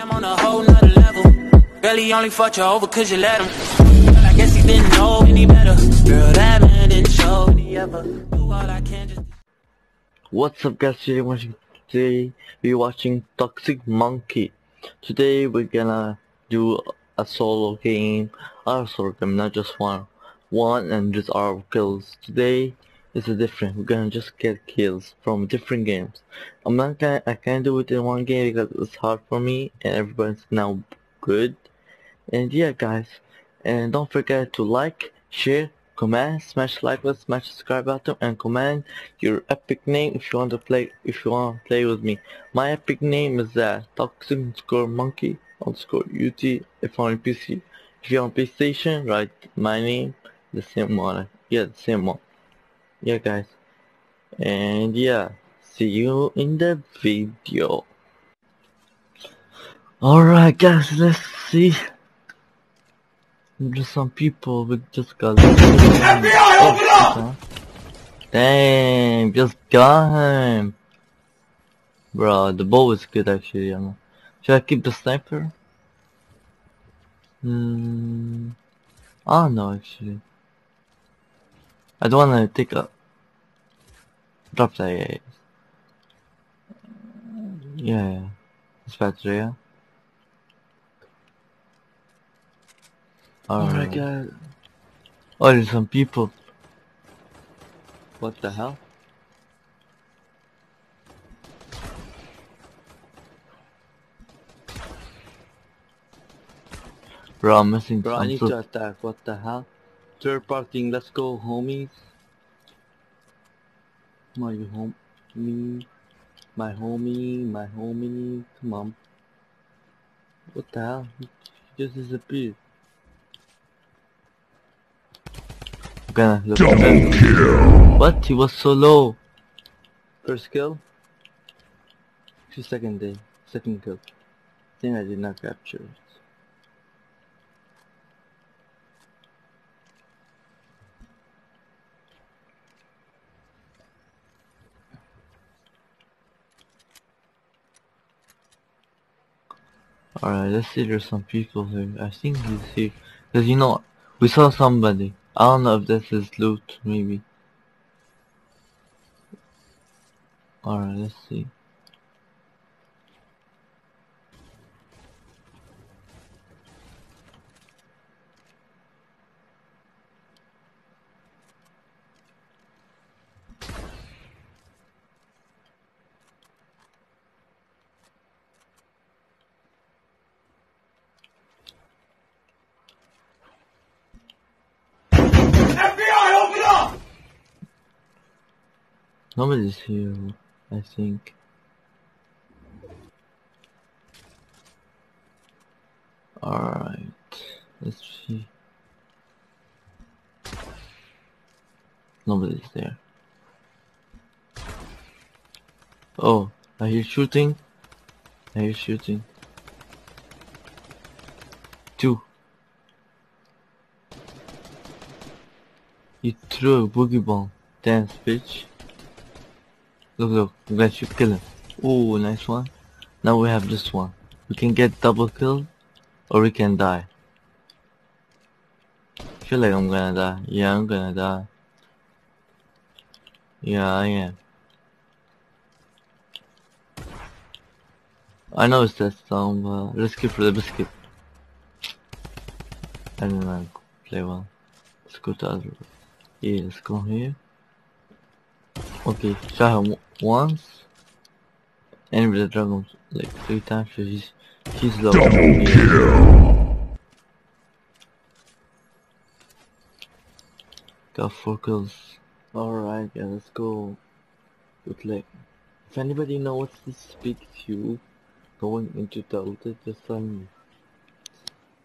am on a whole nother level. Really only you over cause you let him. I guess he didn't know any better. Girl, that man didn't show any ever. Do all I can just. What's up guys, today watching, today we're watching Toxic Monkey. Today we're gonna do a solo game, our solo game, not just one, one and just our kills. Today is different, we're gonna just get kills from different games. I'm not gonna, I can't do it in one game because it's hard for me and everybody's now good. And yeah guys, and don't forget to like, share, comment, smash like button, smash subscribe button, and comment your epic name if you want to play if you want to play with me. My epic name is uh, Toxic underscore Monkey underscore UT if you're on PC. If you're on PlayStation, write my name, the same one. Yeah, the same one. Yeah, guys. And yeah, see you in the video. Alright, guys, let's see. Just some people with just got. Oh, Dang, just got him. Bro, the bow is good actually. Should I keep the sniper? Hmm. I don't know actually. I don't wanna take a drop that yeah. Yeah. It's better, yeah. Oh Alright guys. Oh there's some people. What the hell? Bro, I'm missing Bro, I need to attack. What the hell? Third parting. Let's go, homies. My homie, my homie, my homie. Come on. What the hell? He just disappeared. I'm gonna look at that. What? He was so low. First kill. Two second day. Second kill. think I did not capture it. Alright, let's see there's some people here. I think he's here. Cause you know, we saw somebody. I don't know if this is loot, maybe. Alright, let's see. Nobody's here, I think. Alright, let's see. Nobody's there. Oh, I hear shooting. I hear shooting. Two. He threw a boogie bomb. Dance, bitch. Look, look, I'm gonna kill him. Ooh, nice one. Now we have this one. We can get double kill, or we can die. I feel like I'm gonna die. Yeah, I'm gonna die. Yeah, I am. I know it's that song, but let's skip for the biscuit. I don't know, play well. Let's go to other. Yeah, let's go here. Okay, shot him once. And with the dragon like three times, so he's he's low. Double kill. Got four kills. Alright, yeah, let's go. Good luck. If anybody knows this big tube going into the altar, just me.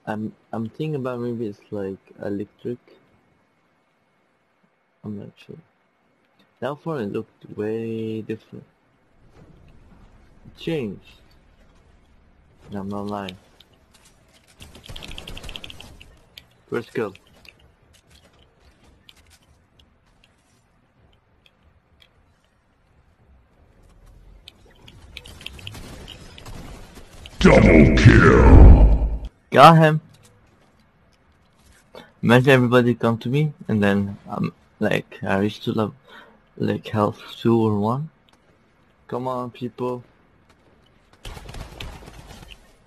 I'm I'm thinking about maybe it's like electric. I'm not sure. That one looked way different. It changed. And I'm not lying. First kill. Double kill. Got him. Imagine everybody come to me and then I'm um like I reach to level like health two or one. Come on people.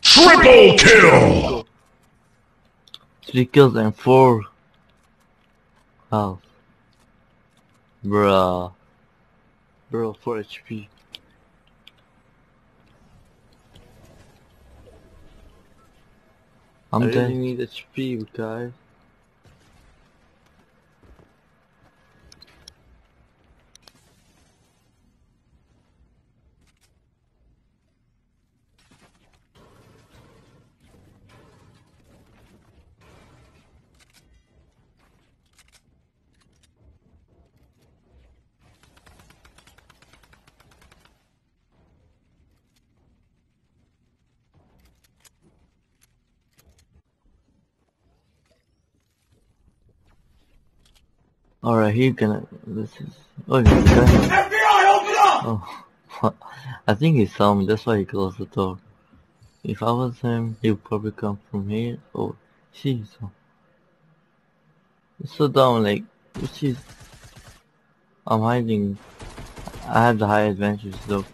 Triple kill. Three kills and four health. Bruh. Bro, 4 HP. I'm I dead. really need HP, guys. Alright, he gonna. This is. Oh, he's FBI, open up! Oh, I think he saw me. That's why he closed the door. If I was him, he would probably come from here. Oh, she's so. It's so dumb. Like, she's. I'm hiding. I have the high advantage. Look,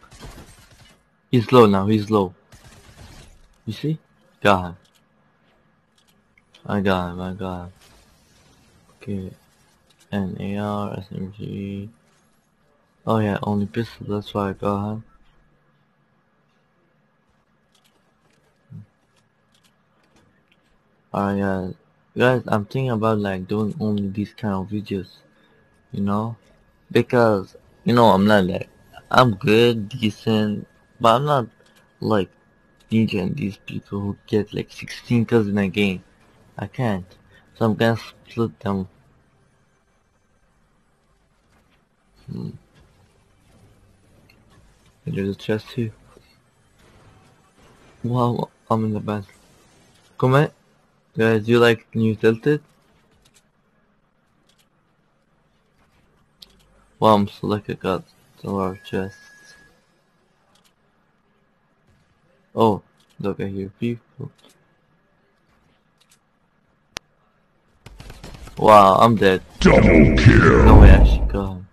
he's low now. He's low. You see? Got him. I got him. I got him. Okay. An AR, SMG. Oh yeah, only pistol, that's why I got him. Alright yeah, guys, I'm thinking about like doing only these kind of videos, you know? Because, you know, I'm not like, I'm good, decent, but I'm not like Ninja and these people who get like 16 kills in a game. I can't. So I'm gonna split them Hmm. And there's a chest here. Wow, I'm in the bed. Comment, guys, do you like Neo Tilted? Wow, I'm so lucky I got a lot of chests. Oh, look, I hear people. Wow, I'm dead. Double kill. No way, I got him.